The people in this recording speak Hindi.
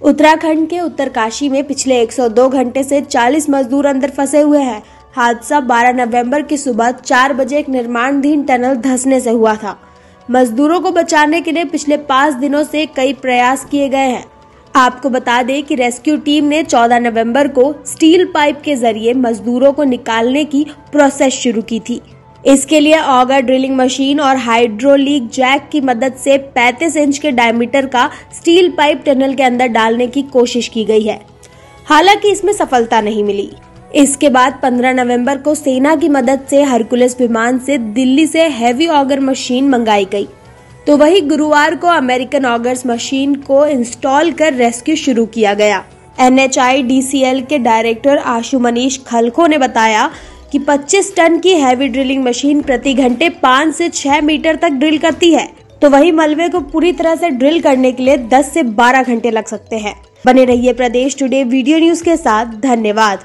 उत्तराखंड के उत्तरकाशी में पिछले 102 घंटे से 40 मजदूर अंदर फंसे हुए हैं। हादसा 12 नवंबर की सुबह चार बजे एक निर्माणधीन टनल धंसने से हुआ था। मजदूरों को बचाने के लिए पिछले पाँच दिनों से कई प्रयास किए गए हैं। आपको बता दें कि रेस्क्यू टीम ने 14 नवंबर को स्टील पाइप के ज़रिए मजदूरों को निकालने की प्रोसेस शुरू की थी। इसके लिए ऑगर ड्रिलिंग मशीन और हाइड्रोलिक जैक की मदद से 35 इंच के डायमीटर का स्टील पाइप टनल के अंदर डालने की कोशिश की गई है। हालाँकि इसमें सफलता नहीं मिली। इसके बाद 15 नवंबर को सेना की मदद से हरकुलस विमान से दिल्ली से हैवी ऑगर मशीन मंगाई गई। तो वही गुरुवार को अमेरिकन ऑगर्स मशीन को इंस्टॉल कर रेस्क्यू शुरू किया गया। एन के डायरेक्टर आशु मनीष खलखो ने बताया कि 25 टन की हैवी ड्रिलिंग मशीन प्रति घंटे 5 से 6 मीटर तक ड्रिल करती है। तो वही मलबे को पूरी तरह से ड्रिल करने के लिए 10 से 12 घंटे लग सकते हैं। बने रहिए प्रदेश टुडे वीडियो न्यूज़ के साथ। धन्यवाद।